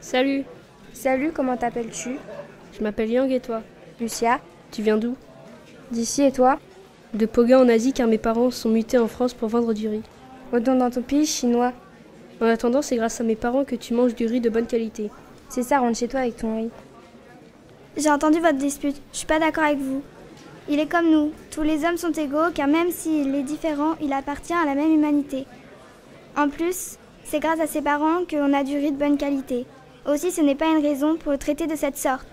Salut, Salut, comment t'appelles-tu? Je m'appelle Yang et toi? Lucia Tu viens d'où? D'ici et toi? De Poga en Asie car mes parents sont mutés en France pour vendre du riz. Retourne dans ton pays chinois. En attendant, c'est grâce à mes parents que tu manges du riz de bonne qualité. C'est ça, rentre chez toi avec ton riz. J'ai entendu votre dispute. Je suis pas d'accord avec vous. Il est comme nous. Tous les hommes sont égaux car même s'il est différent, il appartient à la même humanité. En plus, c'est grâce à ses parents qu'on a du riz de bonne qualité. Aussi, ce n'est pas une raison pour le traiter de cette sorte.